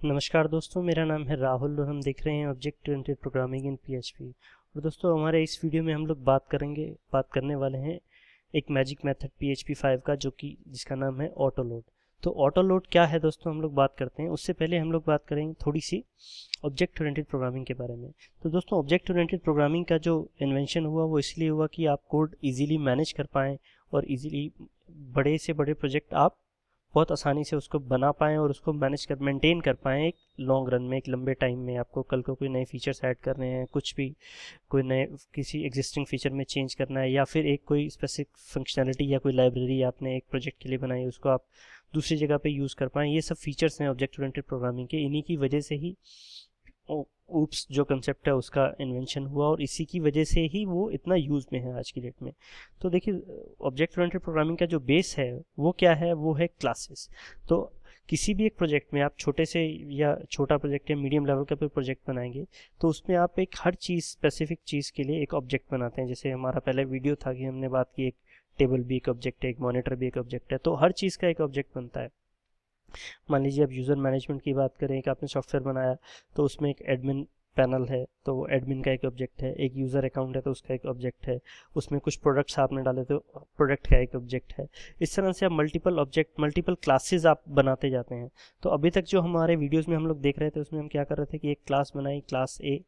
नमस्कार दोस्तों, मेरा नाम है राहुल और हम देख रहे हैं object oriented programming in PHP और दोस्तों, हमारे इस वीडियो में हम लोग बात करेंगे, बात करने वाले हैं एक मैजिक मेथड पीएचपी 5 का, जो कि जिसका नाम है ऑटो लोड तो ऑटो लोड क्या है दोस्तों, हम लोग बात करते हैं। उससे पहले हम लोग बात करेंगे थोड़ी सी ऑब्जेक्ट ओरिएंटेड प्रोग्रामिंग के बारे में। तो दोस्तों ऑब्जेक्ट ओरिएंटेड प्रोग्रामिंग का जो इन्वेंशन हुआ, वो इसलिए हुआ कि आप कोड ईजिली मैनेज कर पाएँ और ईजिली बड़े से बड़े प्रोजेक्ट आप बहुत आसानी से उसको बना पाएँ और उसको मैनेज कर मेंटेन कर पाएँ एक लॉन्ग रन में, एक लंबे टाइम में। आपको कल को कोई नए फीचर्स ऐड करने हैं, कुछ भी, कोई नए, किसी एग्जिस्टिंग फीचर में चेंज करना है या फिर एक कोई स्पेसिफिक फंक्शनैलिटी या कोई लाइब्रेरी आपने एक प्रोजेक्ट के लिए बनाई, उसको आप दूसरी जगह पे यूज़ कर पाएँ। ये सब फीचर्स हैं ऑब्जेक्ट ओरिएंटेड प्रोग्रामिंग के। इन्हीं की वजह से ही ऊप्स जो कंसेप्ट है, उसका इन्वेंशन हुआ और इसी की वजह से ही वो इतना यूज़ में है आज की डेट में। तो देखिए ऑब्जेक्ट ओरिएंटेड प्रोग्रामिंग का जो बेस है, वो क्या है? वो है क्लासेस तो किसी भी एक प्रोजेक्ट में आप छोटे से या छोटा प्रोजेक्ट या मीडियम लेवल का कोई प्रोजेक्ट बनाएँगे तो उसमें आप एक हर चीज़ स्पेसिफिक चीज़ के लिए एक ऑब्जेक्ट बनाते हैं। जैसे हमारा पहले वीडियो था कि हमने बात की एक टेबल भी एक ऑब्जेक्ट है, एक मॉनिटर भी एक ऑब्जेक्ट है तो हर चीज़ का एक ऑब्जेक्ट बनता है। मान लीजिए आप यूज़र मैनेजमेंट की बात करें कि आपने सॉफ्टवेयर बनाया तो उसमें एक एडमिन पैनल है तो एडमिन का एक ऑब्जेक्ट है, एक यूज़र अकाउंट है तो उसका एक ऑब्जेक्ट है, उसमें कुछ प्रोडक्ट्स आपने डाले तो प्रोडक्ट का एक ऑब्जेक्ट है। इस तरह से आप मल्टीपल ऑब्जेक्ट मल्टीपल क्लासेस आप बनाते जाते हैं। तो अभी तक जो हमारे वीडियोस में हम लोग देख रहे थे, उसमें हम क्या कर रहे थे कि एक क्लास बनाई क्लास ए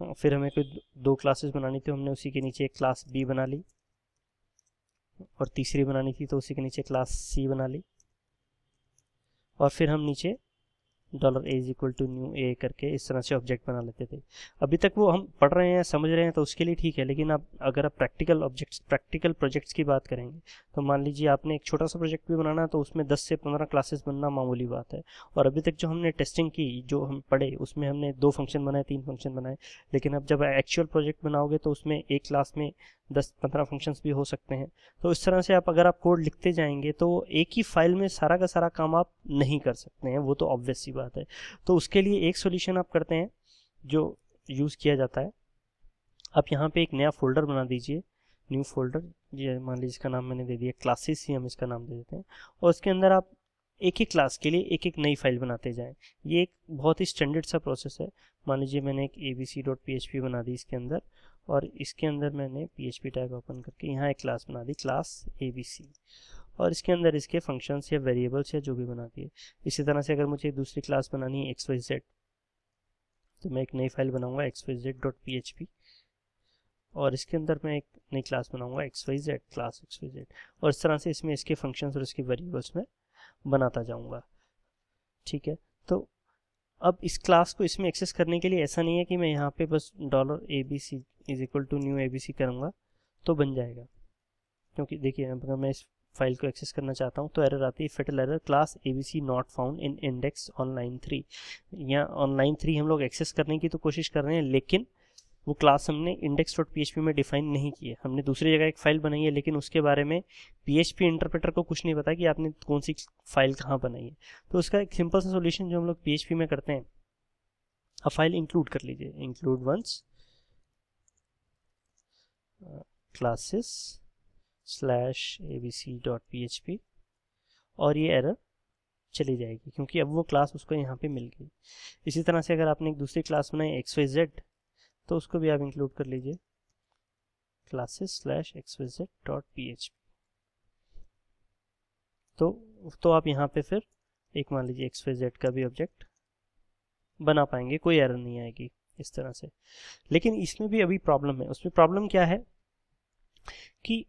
फिर हमें कोई दो क्लासेस बनानी थी, हमने उसी के नीचे एक क्लास बी बना ली, और तीसरी बनानी थी तो उसी के नीचे क्लास सी बना ली। और फिर हम नीचे dollar A is equal to new A करके इस तरह से ऑब्जेक्ट बना लेते थे। अभी तक वो हम पढ़ रहे हैं, समझ रहे हैं तो उसके लिए ठीक है, लेकिन आप, अगर आप प्रैक्टिकल ऑब्जेक्ट्स प्रैक्टिकल प्रोजेक्ट्स की बात करेंगे तो मान लीजिए आपने एक छोटा सा प्रोजेक्ट भी बनाना है तो उसमें दस से पंद्रह क्लासेस बनना मामूली बात है। और अभी तक जो हमने टेस्टिंग की, जो हम पढ़े, उसमें हमने दो फ़ंक्शन बनाए, तीन फ़ंक्शन बनाए, लेकिन अब जब एक्चुअल प्रोजेक्ट बनाओगे तो उसमें एक क्लास में दस पंद्रह फ़ंक्शंस भी हो सकते हैं। तो इस तरह से आप अगर आप कोड लिखते जाएँगे तो एक ही फ़ाइल में सारा का सारा काम आप नहीं कर सकते हैं, वो तो ऑब्वियस सी बात है। तो उसके लिए एक सोल्यूशन आप करते हैं, जो यूज़ किया जाता है। आप यहाँ पे एक नया फोल्डर बना दीजिए न्यू फोल्डर ये मान लीजिए इसका नाम मैंने दे दिया क्लासेस ही हम इसका नाम दे देते हैं। और उसके अंदर आप एक ही क्लास के लिए एक एक नई फ़ाइल बनाते जाएँ। ये एक बहुत ही स्टैंडर्ड सा प्रोसेस है। मान लीजिए मैंने एक A B C dot P H P बना दी इसके अंदर। और इसके अंदर मैंने P H P tag open करके यहाँ एक क्लास बना दी क्लास ए बी सी और इसके अंदर इसके फ़ंक्शंस या वेरिएबल्स या जो भी बना दिए इसी तरह से अगर मुझे दूसरी क्लास बनानी है एक्स वाई जेड तो मैं एक नई फ़ाइल बनाऊँगा X Y Z dot P H P और इसके अंदर मैं एक नई क्लास बनाऊँगा X Y Z class X Y Z और इस तरह से इसमें इसके फ़ंक्शंस और इसके वेरिएबल्स में बनाता जाऊँगा। ठीक है? तो अब इस क्लास को इसमें एक्सेस करने के लिए ऐसा नहीं है कि मैं यहाँ पे बस dollar A B C is equal to new A B C करूँगा तो बन जाएगा। क्योंकि देखिए अगर मैं इस फ़ाइल को एक्सेस करना चाहता हूँ तो एरर आती है fatal error class A B C not found in index online three यहाँ ऑनलाइन थ्री हम लोग एक्सेस करने की तो कोशिश कर रहे हैं, लेकिन वो क्लास हमने इंडेक्स डॉट पी में डिफाइन नहीं की है हमने दूसरी जगह एक फ़ाइल बनाई है, लेकिन उसके बारे में पीएचपी इंटरप्रेटर को कुछ नहीं पता कि आपने कौन सी फ़ाइल कहाँ बनाई है। तो उसका एक सिंपल सा सोल्यूशन जो हम लोग पीएचपी में करते हैं अब फ़ाइल इंक्लूड कर लीजिए। Include once classes slash A B C dot P H P और ये एरर चली जाएगी, क्योंकि अब वो क्लास उसको यहाँ पे मिल गई। इसी तरह से अगर आपने एक दूसरी क्लास बनाई एक्स वाई जेड तो उसको भी आप इंक्लूड कर लीजिए। Classes slash X dot P H तो तो आप यहाँ पे फिर एक मान लीजिए एक्स वाई जेड का भी ऑब्जेक्ट बना पाएँगे, कोई एरर नहीं आएगी इस तरह से। लेकिन इसमें भी अभी प्रॉब्लम है। उसमें प्रॉब्लम क्या है कि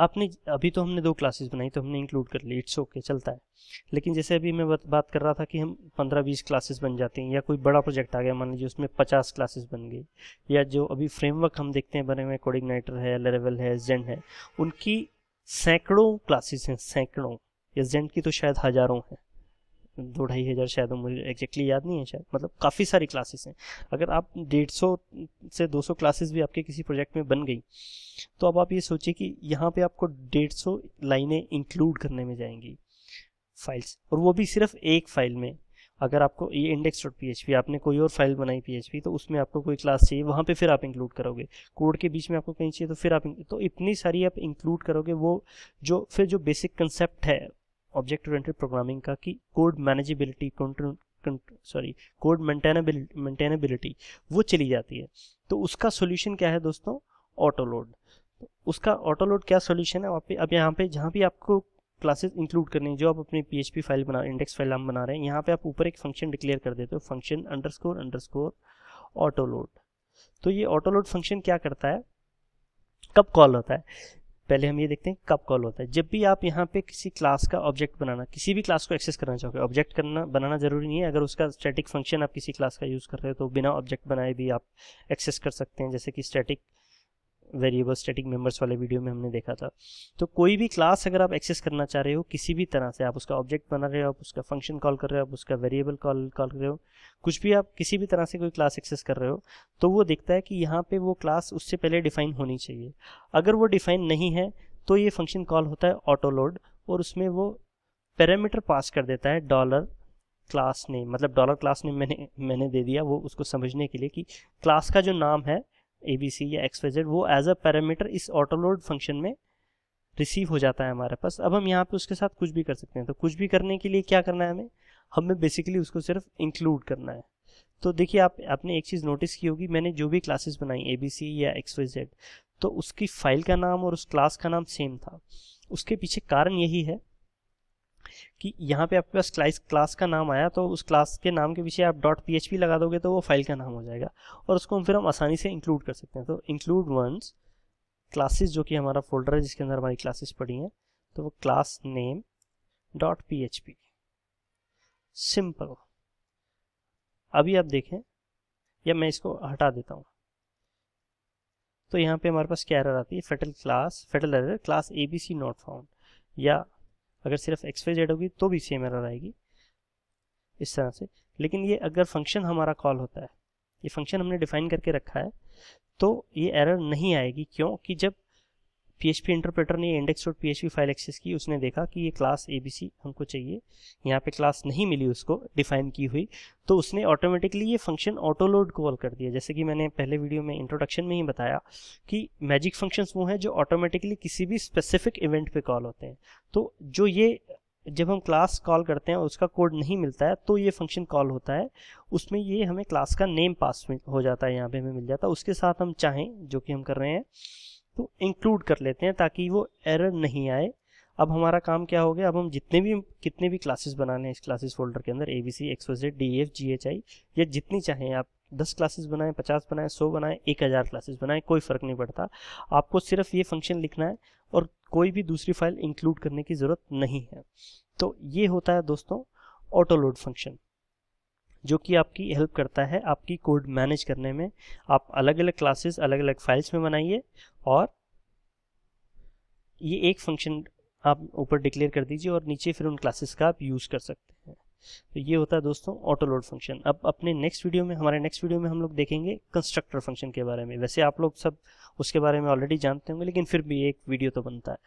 आपने अभी तो हमने दो क्लासेस बनाई तो हमने इंक्लूड कर ली इट्स ओके चलता है। लेकिन जैसे अभी मैं बात कर रहा था कि हम पंद्रह बीस क्लासेस बन जाते हैं, या कोई बड़ा प्रोजेक्ट आ गया, मान लीजिए उसमें पचास क्लासेस बन गई या जो अभी फ्रेमवर्क हम देखते हैं बने हुए कोडिंग नाइटर है लेरेवल है जेंड है, उनकी सैकड़ों क्लासेस हैं, सैकड़ों, या जेंड की तो शायद हज़ारों हैं। दो ढाई हज़ार शायद मुझे एग्जैक्टली याद नहीं है शायद। मतलब काफ़ी सारी क्लासेस हैं। अगर आप डेढ़ सौ से दो सौ क्लासेस भी आपके किसी प्रोजेक्ट में बन गई तो अब आप ये सोचिए कि यहाँ पे आपको डेढ़ सौ लाइनें इंक्लूड करने में जाएँगी फाइल्स और वो भी सिर्फ़ एक फ़ाइल में। अगर आपको ये इंडेक्स डॉट पी आपने कोई और फ़ाइल बनाई पी तो उसमें आपको कोई क्लास चाहिए, वहाँ पे फिर आप इंक्लूड करोगे। कोड के बीच में आपको कहीं चाहिए तो फिर आप तो इतनी सारी आप इंक्लूड करोगे, वो जो फिर जो बेसिक कंसेप्ट है ऑब्जेक्ट ओरिएंटेड प्रोग्रामिंग का कि code manageability sorry code maintainability वो चली जाती है। तो उसका सोल्यूशन क्या है दोस्तों? ऑटो लोड तो उसका ऑटो लोड क्या सोल्यूशन है? पे, अब यहाँ पे जहाँ भी आपको क्लासेस इंक्लूड करनी है, जो आप अपनी पी फ़ाइल बना इंडेक्स फ़ाइल हम बना रहे हैं, यहाँ पे आप ऊपर एक फ़ंक्शन डिक्लेयर कर देते हो function underscore underscore auto load तो ये ऑटो लोड फ़ंक्शन क्या करता है? कब कॉल होता है? पहले हम ये देखते हैं कब कॉल होता है। जब भी आप यहाँ पे किसी क्लास का ऑब्जेक्ट बनाना, किसी भी क्लास को एक्सेस करना चाहोगे ऑब्जेक्ट करना, बनाना ज़रूरी नहीं है। अगर उसका स्टैटिक फ़ंक्शन आप किसी क्लास का यूज़ कर रहे हो तो बिना ऑब्जेक्ट बनाए भी आप एक्सेस कर सकते हैं। जैसे कि स्टैटिक वेरिएबल स्टैटिक मेंबर्स वाले वीडियो में हमने देखा था। तो कोई भी क्लास अगर आप एक्सेस करना चाह रहे हो, किसी भी तरह से, आप उसका ऑब्जेक्ट बना रहे हो, आप उसका फ़ंक्शन कॉल कर रहे हो, आप उसका वेरिएबल कॉल कॉल कर रहे हो, कुछ भी आप किसी भी तरह से कोई क्लास एक्सेस कर रहे हो तो वो देखता है कि यहाँ पे वो क्लास उससे पहले डिफाइन होनी चाहिए। अगर वो डिफाइन नहीं है तो ये फ़ंक्शन कॉल होता है ऑटो लोड और उसमें वो पैरामीटर पास कर देता है डॉलर क्लास नेम मतलब डॉलर क्लास नेम मैंने मैंने दे दिया वो उसको समझने के लिए कि क्लास का जो नाम है ए बी सी या एक्स वाई जेड वो एज अ पैरामीटर इस ऑटो लोड फ़ंक्शन में रिसीव हो जाता है हमारे पास। अब हम यहाँ पे उसके साथ कुछ भी कर सकते हैं। तो कुछ भी करने के लिए क्या करना है हमें? हमें बेसिकली उसको सिर्फ़ इंक्लूड करना है। तो देखिए, आप, आपने एक चीज़ नोटिस की होगी, मैंने जो भी क्लासेस बनाई ए बी सी या एक्स वाई जेड तो उसकी फ़ाइल का नाम और उस क्लास का नाम सेम था। उसके पीछे कारण यही है कि यहाँ पे आपके पास क्लास क्लास का नाम आया तो उस क्लास के नाम के पीछे आप डॉट पीएचपी लगा दोगे तो वो फ़ाइल का नाम हो जाएगा। और उसको हम फिर हम आसानी से इंक्लूड कर सकते हैं। तो इंक्लूड वंस क्लासेस जो कि हमारा फोल्डर है, जिसके अंदर हमारी क्लासेस पड़ी हैं तो वो class name dot P simple अभी आप देखें, या मैं इसको हटा देता हूँ। तो यहाँ पे हमारे पास क्या एरर आती है? Fatal class fatal error class A B C not found या अगर सिर्फ़ एक्स वाई जेड होगी तो भी सेम एरर आएगी। इस तरह से। लेकिन ये अगर फ़ंक्शन हमारा कॉल होता है, ये फ़ंक्शन हमने डिफाइन करके रखा है तो ये एरर नहीं आएगी। क्योंकि जब पी इंटरप्रेटर ने index dot P file access की, उसने देखा कि ये क्लास ए हमको चाहिए। यहाँ पे क्लास नहीं मिली उसको डिफाइन की हुई। तो उसने ऑटोमेटिकली ये फ़ंक्शन ऑटो लोड कॉल कर दिया। जैसे कि मैंने पहले वीडियो में इंट्रोडक्शन में ही बताया कि मैजिक फ़ंक्शंस वो हैं जो ऑटोमेटिकली किसी भी स्पेसिफिक इवेंट पे कॉल होते हैं। तो जो ये, जब हम क्लास कॉल करते हैं और उसका कोड नहीं मिलता है तो ये फ़ंक्शन कॉल होता है। उसमें ये हमें क्लास का नेम पास हो जाता है, यहाँ पे हमें मिल जाता है। उसके साथ हम चाहें, जो कि हम कर रहे हैं तो इंक्लूड कर लेते हैं ताकि वो एरर नहीं आए। अब हमारा काम क्या हो गया? अब हम जितने भी, कितने भी क्लासेस बनाने हैं इस क्लासेस फोल्डर के अंदर A B C X Z D F G H I या जितनी चाहें आप दस क्लासेस बनाएँ, पचास बनाएँ, सौ बनाएँ, एक हज़ार क्लासेस बनाएँ, कोई फ़र्क नहीं पड़ता। आपको सिर्फ़ ये फ़ंक्शन लिखना है और कोई भी दूसरी फ़ाइल इंक्लूड करने की ज़रूरत नहीं है। तो ये होता है दोस्तों ऑटो लोड फ़ंक्शन जो कि आपकी हेल्प करता है आपकी कोड मैनेज करने में। आप अलग अलग क्लासेस अलग अलग फाइल्स में बनाइए और ये एक फ़ंक्शन आप ऊपर डिक्लेयर कर दीजिए और नीचे फिर उन क्लासेस का आप यूज़ कर सकते हैं। तो ये होता है दोस्तों ऑटो लोड फ़ंक्शन अब अपने नेक्स्ट वीडियो में, हमारे नेक्स्ट वीडियो में हम लोग देखेंगे कंस्ट्रक्टर फ़ंक्शन के बारे में। वैसे आप लोग सब उसके बारे में ऑलरेडी जानते होंगे, लेकिन फिर भी एक वीडियो तो बनता है।